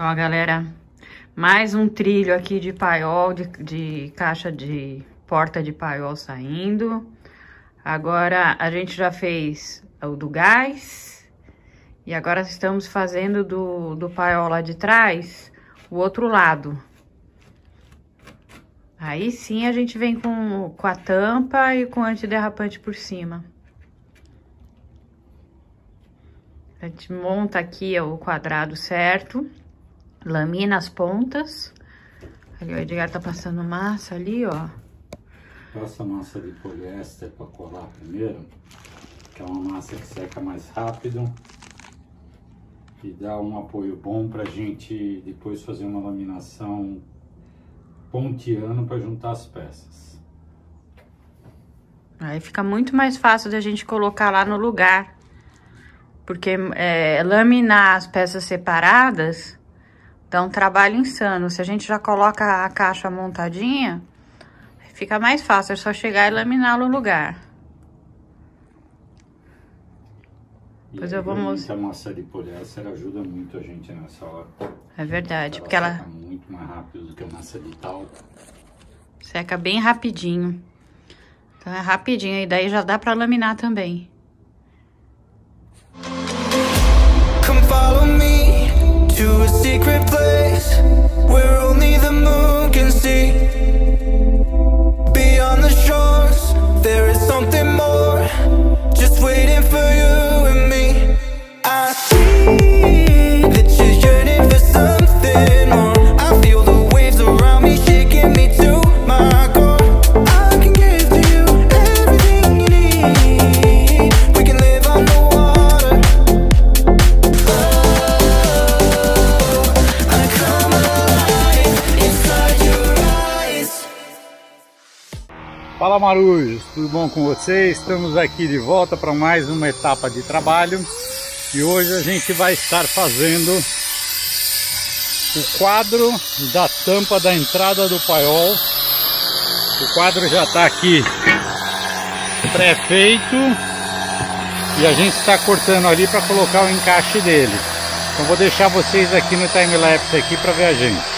Ó, galera, mais um trilho aqui de paiol, de, de caixa de porta de paiol saindo. Agora a gente já fez o do gás. E agora estamos fazendo do, do paiol lá de trás, o outro lado. Aí sim a gente vem com, com a tampa e com antiderrapante por cima. A gente monta aqui o quadrado certo, lamina as pontas. Ali o Edgar tá passando massa ali, ó. Passa massa de poliéster para colar primeiro, que é uma massa que seca mais rápido e dá um apoio bom para a gente depois fazer uma laminação ponteando para juntar as peças. Aí fica muito mais fácil da gente colocar lá no lugar. Porque é, laminar as peças separadas dá um trabalho insano. Se a gente já coloca a caixa montadinha, fica mais fácil. É só chegar e laminar no lugar. Pois eu vou mostrar. A massa de poliéster ajuda muito a gente nessa hora. É verdade, ela porque ela seca muito mais rápido do que a massa de talco. seca bem rapidinho. Então é rapidinho, e daí já dá pra laminar também. To a secret place where only the moon can see. Beyond the shores, there is something more just waiting Fala Marujos, tudo bom com vocês? Estamos aqui de volta para mais uma etapa de trabalho e hoje a gente vai estar fazendo o quadro da tampa da entrada do paiol. O quadro já está aqui pré-feito e a gente está cortando ali para colocar o encaixe dele. Então vou deixar vocês aqui no time-lapse aqui para ver a gente.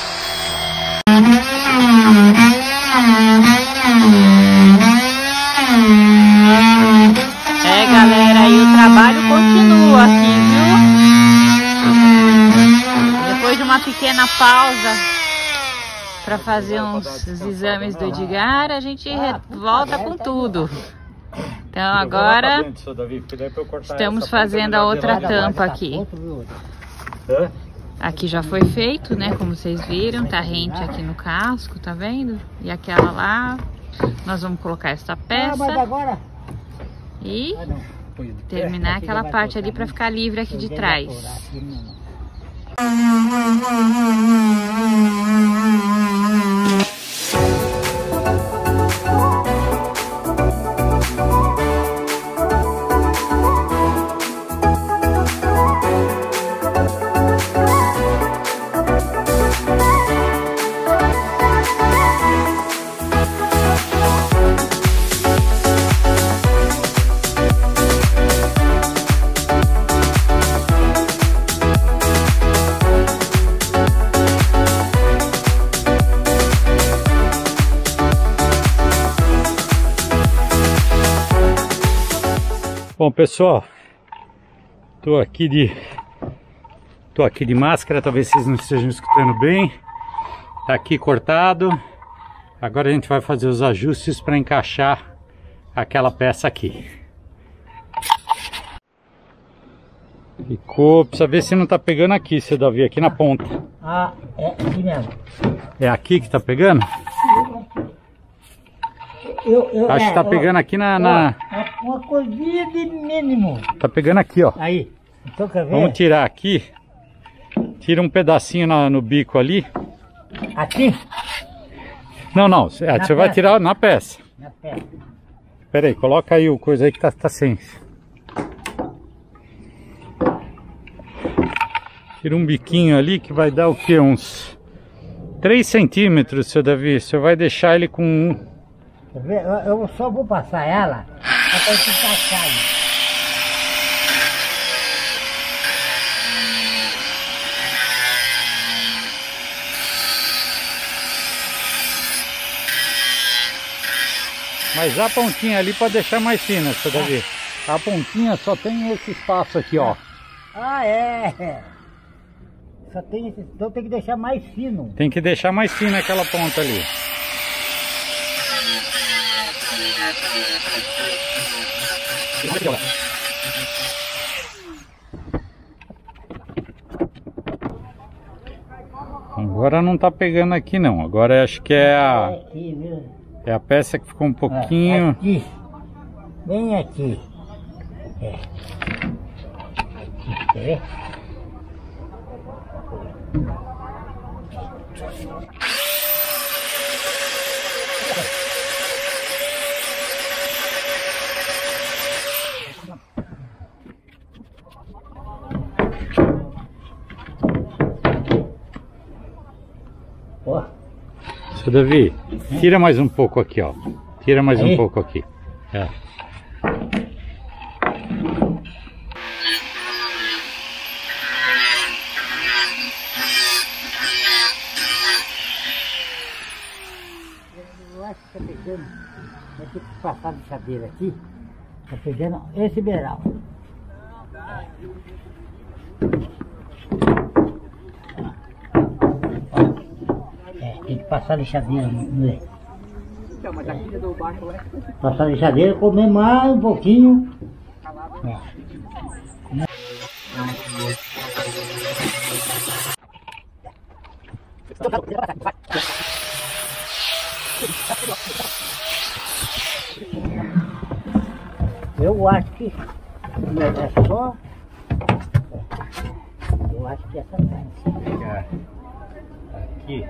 Fazer uns exames do Edgar, a gente re- volta com tudo. Então agora estamos fazendo a outra tampa aqui. Aqui já foi feito, né? Como vocês viram, tá rente aqui no casco, tá vendo? E aquela lá, nós vamos colocar essa peça agora. e terminar aquela parte ali para ficar livre aqui de trás. Bom pessoal, tô aqui de tô aqui de máscara, talvez vocês não estejam escutando bem. Tá aqui cortado. Agora a gente vai fazer os ajustes para encaixar aquela peça aqui. Ficou, precisa ver se não tá pegando aqui, seu Davi, aqui na ponta. Ah, é aqui mesmo. É aqui que tá pegando? Eu, eu, Acho é, que tá ó, pegando aqui na, na- é uma coisinha de mínimo. tá pegando aqui, ó. Aí, então quer ver? Vamos tirar aqui. Tira um pedacinho na- no bico ali. Aqui, Não, não, você Na você vai peça. tirar na peça. na perna. Pera aí, coloca aí o coisa aí que tá, tá sem. Tira um biquinho ali que vai dar o que? Uns 3 centímetros, seu Davi. Senhor vai deixar ele com um. Eu só vou passar ela até se passar. Mas a pontinha ali para deixar mais fina, você? A pontinha só tem esse espaço aqui, ó. Ah, é. Só tem esse... Então tem que deixar mais fino. Tem que deixar mais fino aquela ponta ali. Agora não tá pegando aqui não. Agora acho que é a, viu? é a peça que ficou um É, pouquinho. Aqui. Bem aqui. É. Aqui, quer ver? Ó, Seu Davi, tira mais um pouco aqui, ó. Tira mais um Aí? pouco aqui. É. eu acho que tá pegando. Vai ter que passar de chadeira aqui. Tá pegando esse beiral. É, tem que passar lixadeira, né? Passar lixadeira, comer mais um pouquinho. É. Eu acho que é só. Eu acho que essa tá. Aqui.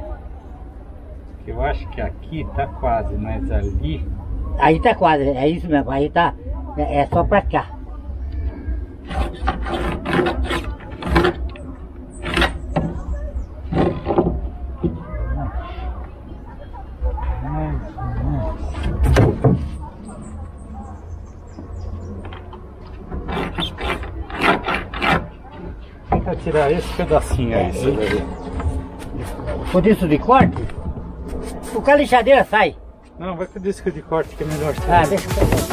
Eu acho que aqui tá quase, mas ali. Aí tá quase, é isso mesmo. Aí tá. É, é só pra cá. Tenta tirar esse pedacinho aí, Davi. Com disco de corte, o com a lixadeira sai. Não, vai com o disco de corte que é melhor. Ah, deixa eu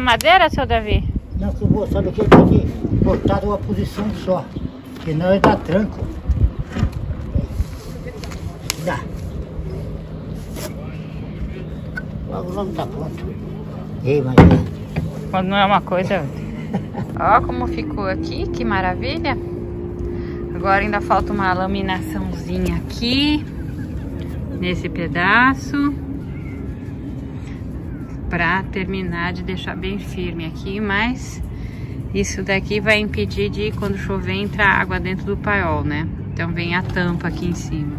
madeira, seu Davi? Não, que vou, sabe que tenho que botar uma posição só. Senão ele dá tranco. Dá. Logo, logo tá pronto. Ei, mas Quando não é uma coisa, é. Ó como ficou aqui, que maravilha. Agora ainda falta uma laminaçãozinha aqui, nesse pedaço. Pra terminar de deixar bem firme aqui, mas isso daqui vai impedir de quando chover entrar água dentro do paiol, né? Então vem a tampa aqui em cima.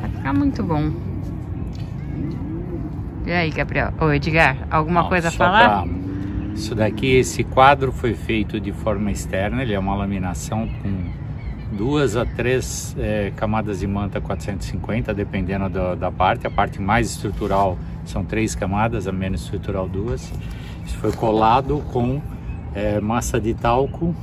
Vai ficar muito bom. E aí, Gabriel? Ô, Edgar, alguma Ó, coisa a falar? pra- Isso daqui, esse quadro foi feito de forma externa, ele é uma laminação com duas a três eh, camadas de manta 450, dependendo da, da parte. A parte mais estrutural são três camadas, a menos estrutural duas. Isso foi colado com é massa de talco,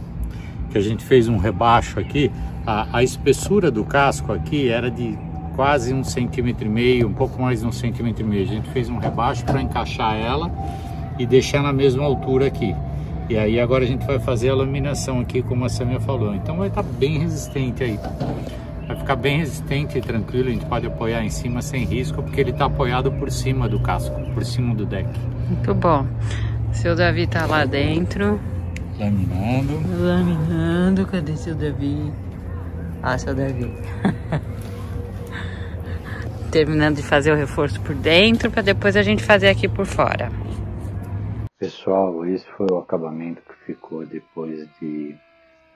que a gente fez um rebaixo aqui. A, a espessura do casco aqui era de quase um centímetro e meio, um pouco mais de um centímetro e meio. A gente fez um rebaixo para encaixar ela e deixar na mesma altura aqui. E aí agora a gente vai fazer a laminação aqui, como a Samia falou. Então vai estar tá bem resistente aí. Vai ficar bem resistente e tranquilo, a gente pode apoiar em cima sem risco, porque ele está apoiado por cima do casco, por cima do deck. Muito bom. Seu Davi tá lá dentro. Laminando. Laminando, cadê seu Davi? Ah, seu Davi. Terminando de fazer o reforço por dentro, para depois a gente fazer aqui por fora. Pessoal, esse foi o acabamento que ficou depois de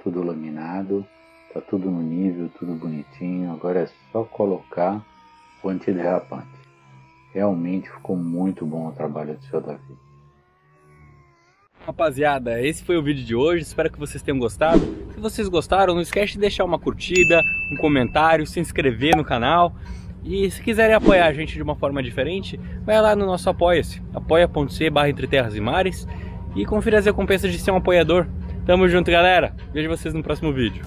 tudo laminado. Tá tudo no nível, tudo bonitinho. Agora é só colocar o antiderrapante. Realmente ficou muito bom o trabalho do seu Davi. Rapaziada, esse foi o vídeo de hoje, espero que vocês tenham gostado. Se vocês gostaram, não esquece de deixar uma curtida, um comentário, se inscrever no canal. E se quiserem apoiar a gente de uma forma diferente, vai lá no nosso apoia-se, apoia.c barra Entre Terras e Mares e confira as recompensas de ser um apoiador. Tamo junto, galera. Vejo vocês no próximo vídeo.